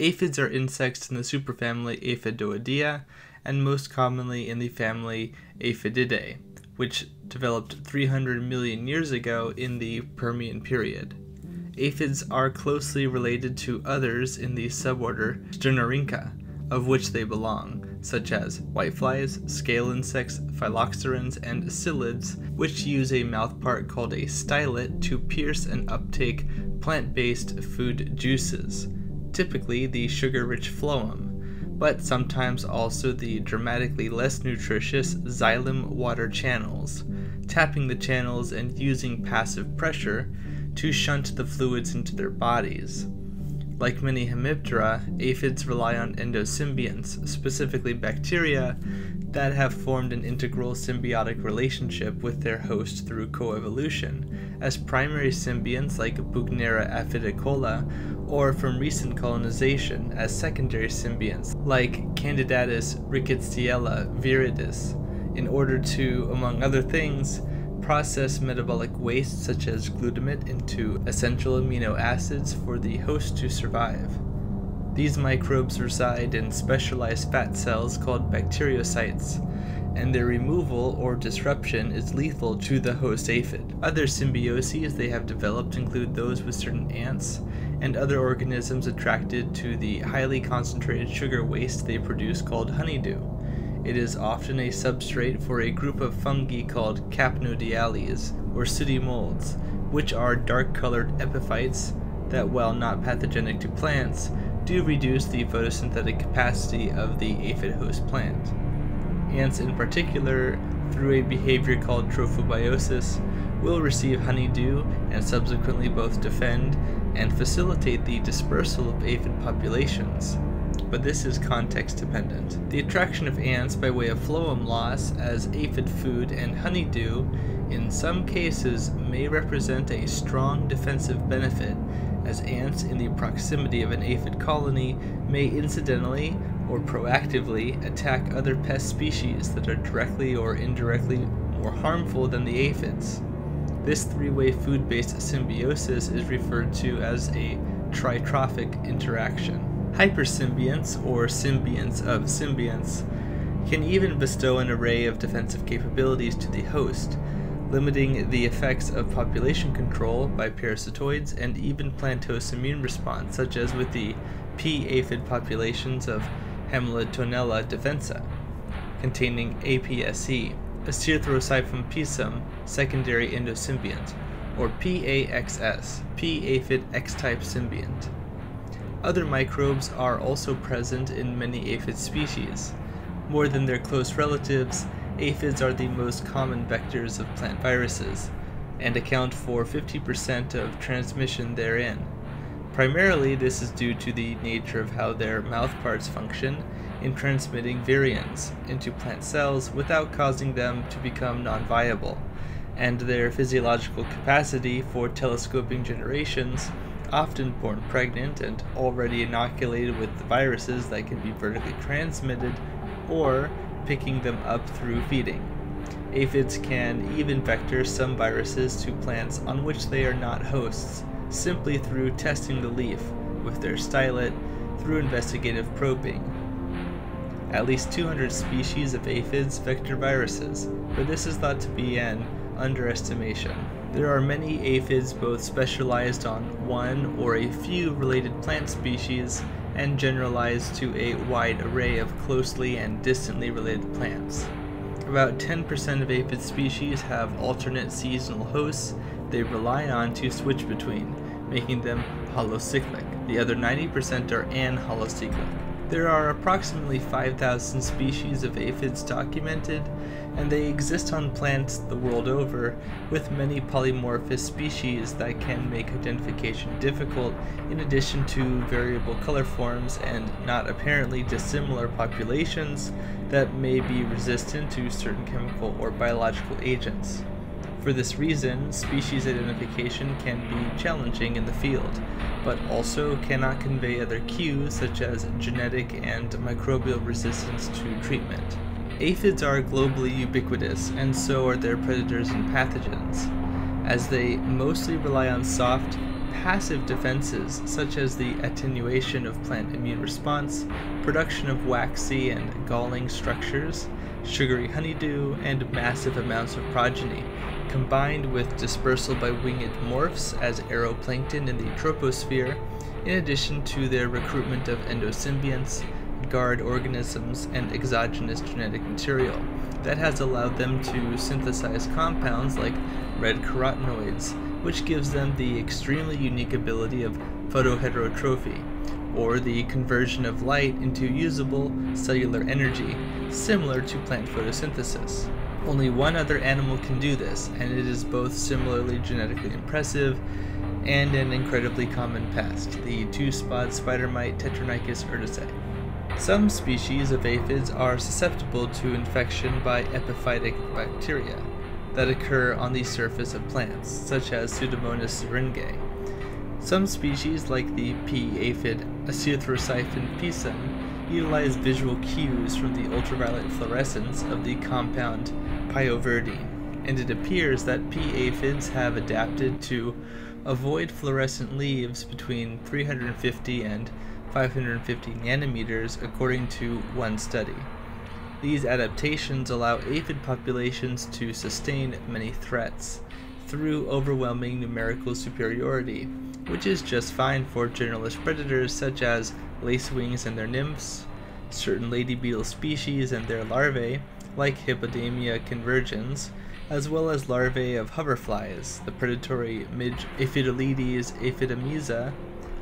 Aphids are insects in the superfamily Aphidoidea and most commonly in the family Aphididae, which developed 300 million years ago in the Permian period. Aphids are closely related to others in the suborder Sternorhyncha, of which they belong, such as whiteflies, scale insects, phylloxerans, and psyllids, which use a mouthpart called a stylet to pierce and uptake plant based food juices, typically the sugar rich phloem, but sometimes also the dramatically less nutritious xylem water channels, tapping the channels and using passive pressure to shunt the fluids into their bodies. Like many hemiptera, aphids rely on endosymbionts, specifically bacteria, that have formed an integral symbiotic relationship with their host through coevolution, as primary symbionts like Buchnera aphidicola, or from recent colonization as secondary symbionts like Candidatus rickettsiella viridis, in order to, among other things, process metabolic waste such as glutamate into essential amino acids for the host to survive. These microbes reside in specialized fat cells called bacteriocytes, and their removal or disruption is lethal to the host aphid. Other symbioses they have developed include those with certain ants and other organisms attracted to the highly concentrated sugar waste they produce called honeydew. It is often a substrate for a group of fungi called capnodiales, or sooty molds, which are dark colored epiphytes that, while not pathogenic to plants, do reduce the photosynthetic capacity of the aphid host plant. Ants, in particular, through a behavior called trophobiosis, will receive honeydew and subsequently both defend and facilitate the dispersal of aphid populations but this is context dependent. The attraction of ants by way of phloem loss as aphid food and honeydew in some cases may represent a strong defensive benefit, as ants in the proximity of an aphid colony may incidentally or proactively attack other pest species that are directly or indirectly more harmful than the aphids. This three way food based symbiosis is referred to as a tritrophic interaction. Hypersymbionts, or symbionts of symbionts, can even bestow an array of defensive capabilities to the host, limiting the effects of population control by parasitoids and even plant host immune response, such as with the pea aphid populations of Hamiltonella defensa, containing APSE, a Cyrthocyphum pisum secondary endosymbiont, or PAXS, pea aphid X type symbiont. Other microbes are also present in many aphid species. More than their close relatives, aphids are the most common vectors of plant viruses, and account for 50% of transmission therein. Primarily, this is due to the nature of how their mouthparts function in transmitting virions into plant cells without causing them to become non viable, and their physiological capacity for telescoping generations often born pregnant and already inoculated with the viruses that can be vertically transmitted, or picking them up through feeding. Aphids can even vector some viruses to plants on which they are not hosts, simply through testing the leaf with their stylet through investigative probing. At least 200 species of aphids vector viruses, but this is thought to be an underestimation. There are many aphids both specialized on one or a few related plant species and generalized to a wide array of closely and distantly related plants. About 10% of aphid species have alternate seasonal hosts they rely on to switch between, making them holocyclic. The other 90% are anholocyclic. There are approximately 5,000 species of aphids documented, and they exist on plants the world over, with many polymorphous species that can make identification difficult, in addition to variable color forms and not apparently dissimilar populations that may be resistant to certain chemical or biological agents. For this reason, species identification can be challenging in the field, but also cannot convey other cues such as genetic and microbial resistance to treatment. Aphids are globally ubiquitous, and so are their predators and pathogens, as they mostly rely on soft, passive defenses such as the attenuation of plant immune response, production of waxy and galling structures, sugary honeydew, and massive amounts of progeny, combined with dispersal by winged morphs as aeroplankton in the troposphere, in addition to their recruitment of endosymbionts, guard organisms, and exogenous genetic material that has allowed them to synthesize compounds like red carotenoids, which gives them the extremely unique ability of photoheterotrophy, or the conversion of light into usable cellular energy, similar to plant photosynthesis. Only one other animal can do this, and it is both similarly genetically impressive and an incredibly common pest, the two-spot spider mite Tetranychus urticae. Some species of aphids are susceptible to infection by epiphytic bacteria that occur on the surface of plants, such as Pseudomonas syringae. Some species, like the pea aphid Acyrthosiphon pisum, utilize visual cues from the ultraviolet fluorescence of the compound pyoverdine, and it appears that pea aphids have adapted to avoid fluorescent leaves between 350 and 550 nanometers according to one study. These adaptations allow aphid populations to sustain many threats through overwhelming numerical superiority, which is just fine for generalist predators such as lacewings and their nymphs, certain lady beetle species and their larvae, like Hippodamia convergens, as well as larvae of hoverflies, the predatory midge aphidimyza,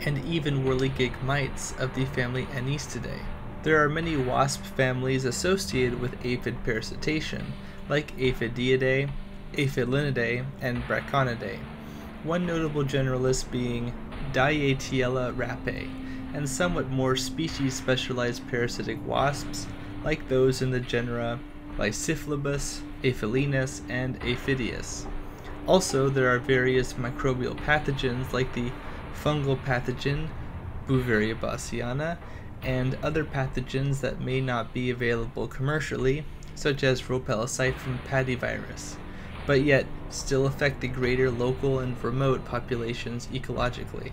and even whirligig mites of the family Anystidae. There are many wasp families associated with aphid parasitation, like Aphidiidae, Aphelinidae, and Braconidae. One notable generalist being Diaeretiella rapae, and somewhat more species specialized parasitic wasps, like those in the genera Lysiphlebus, Aphelinus, and Aphidius. Also, there are various microbial pathogens like the fungal pathogen Beauveria bassiana, and other pathogens that may not be available commercially, such as Rhopalosiphum padi virus, but yet still affect the greater local and remote populations ecologically.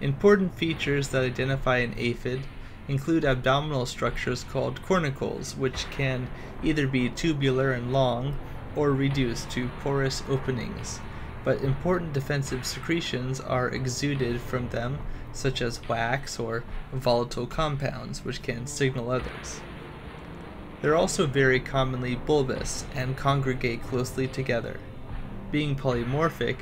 Important features that identify an aphid include abdominal structures called cornicles, which can either be tubular and long or reduced to porous openings but important defensive secretions are exuded from them, such as wax or volatile compounds, which can signal others. They're also very commonly bulbous and congregate closely together. Being polymorphic,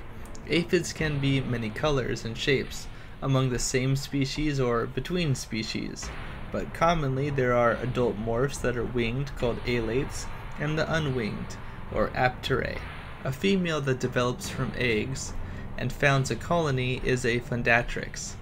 aphids can be many colors and shapes among the same species or between species, but commonly there are adult morphs that are winged called alates and the unwinged or apterae. A female that develops from eggs and founds a colony is a fundatrix,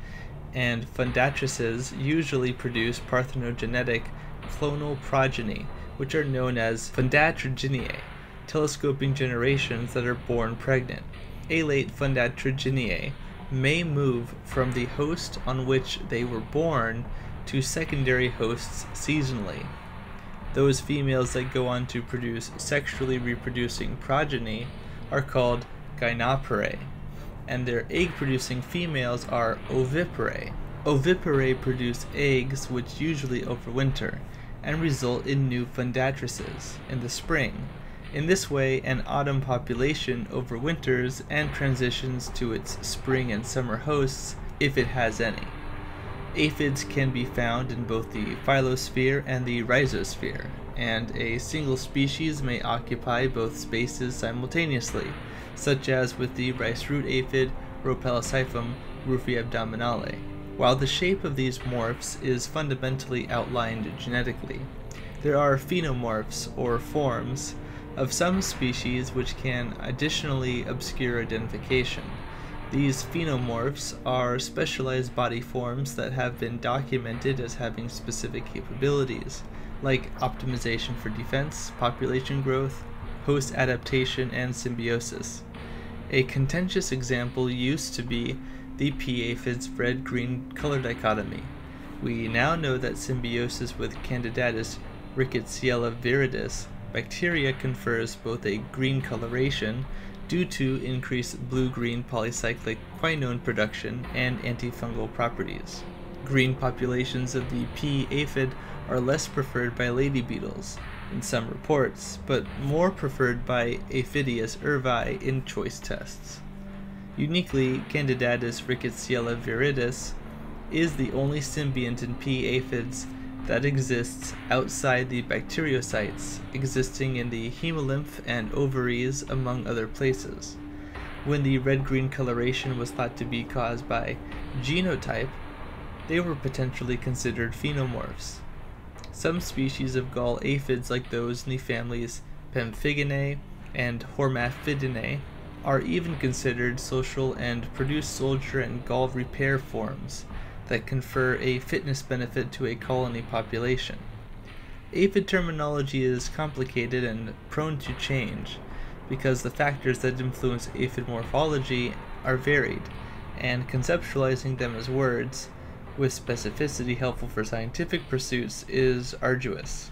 and fundatrices usually produce parthenogenetic clonal progeny, which are known as fundatrigeniae, telescoping generations that are born pregnant. Alate fundatrigeniae may move from the host on which they were born to secondary hosts seasonally. Those females that go on to produce sexually reproducing progeny are called gynoparae, and their egg producing females are oviparae. Oviparae produce eggs which usually overwinter and result in new fundatrices in the spring. In this way, an autumn population overwinters and transitions to its spring and summer hosts if it has any. Aphids can be found in both the phyllosphere and the rhizosphere, and a single species may occupy both spaces simultaneously, such as with the rice root aphid Rhopalosiphum rufi While the shape of these morphs is fundamentally outlined genetically, there are phenomorphs, or forms, of some species which can additionally obscure identification. These phenomorphs are specialized body forms that have been documented as having specific capabilities, like optimization for defense, population growth, host adaptation, and symbiosis. A contentious example used to be the pea aphid's red green color dichotomy. We now know that symbiosis with Candidatus rickettsiella viridis bacteria confers both a green coloration due to increased blue-green polycyclic quinone production and antifungal properties. Green populations of the pea aphid are less preferred by lady beetles in some reports, but more preferred by Aphidius ervi in choice tests. Uniquely, Candidatus rickettsiella viridis is the only symbiont in pea aphids that exists outside the bacteriocytes, existing in the hemolymph and ovaries, among other places. When the red-green coloration was thought to be caused by genotype, they were potentially considered phenomorphs. Some species of gall aphids, like those in the families Pemphiginae and Hormaphidinae, are even considered social and produce soldier and gall repair forms, that confer a fitness benefit to a colony population. Aphid terminology is complicated and prone to change because the factors that influence aphid morphology are varied, and conceptualizing them as words, with specificity helpful for scientific pursuits, is arduous.